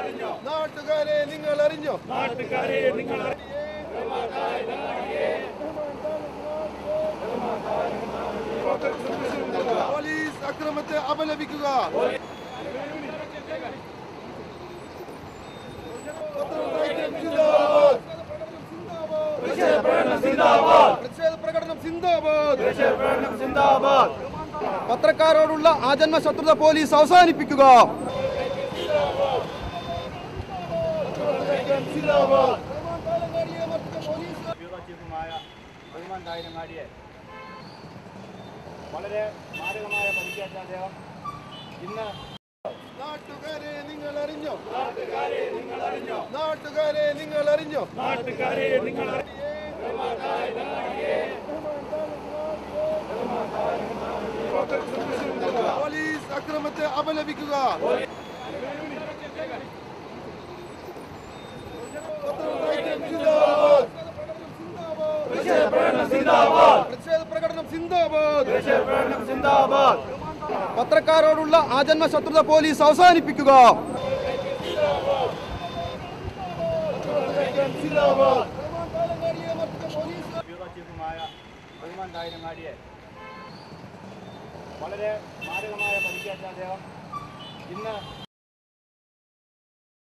അറിഞ്ഞോ? നാട്ടുകാരെ നിങ്ങൾ അറിഞ്ഞോ? നാട്ടുകാരെ നിങ്ങൾ പോലീസ് അക്രമത്തെ അപലപിക്കുക. പത്രക്കാരോടുള്ള ആജന്മ ശത്രുത പോലീസ് അവസാനിപ്പിക്കുക. ബ്യൂറോ ചീഫുമായ ബഹുമാൻ കായലങ്ങാടിയെ വളരെ മാരകമായ പരിക്കേറ്റ അദ്ദേഹം ഇന്ന് നാട്ടുകാരെ നിങ്ങൾ അറിഞ്ഞോ നാട്ടുകാരെ നിങ്ങൾ അറിഞ്ഞോ നാട്ടുകാരെ നിങ്ങൾ അറിഞ്ഞോ നാട്ടുകാരെ നിങ്ങൾ പോലീസ് അക്രമത്തെ അപലപിക്കുക. പ്രതിഷേധ പ്രകടനം സിന്ദാബാദ്. പത്രക്കാരോടുള്ള ആജന്മ ശത്രുത പോലീസ് അവസാനിപ്പിക്കുക. വളരെ മാരകമായ പരിക്കേറ്റ അദ്ദേഹം. ഇന്ന്